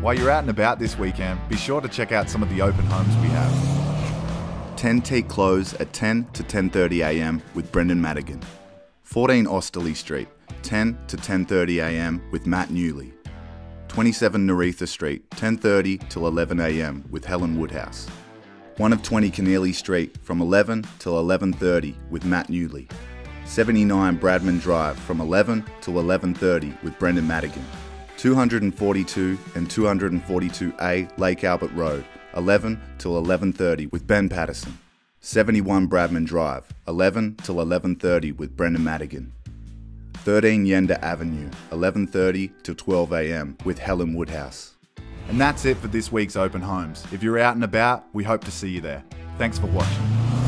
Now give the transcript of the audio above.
While you're out and about this weekend, be sure to check out some of the open homes we have. 10 Teak Close at 10 to 10.30am with Brendan Madigan. 14 Osterley Street, 10 to 10.30am with Matt Newley. 27 Naretha Street, 10.30 till 11am with Helen Woodhouse. 1 of 20 Keneally Street from 11 till 11.30 with Matt Newley. 79 Bradman Drive from 11 till 11.30 with Brendan Madigan. 242 and 242A Lake Albert Road, 11 till 11.30 with Ben Patterson. 71 Bradman Drive, 11 till 11.30 with Brendan Madigan. 13 Yenda Avenue, 11.30 till 12am with Helen Woodhouse. And that's it for this week's open homes. If you're out and about, we hope to see you there. Thanks for watching.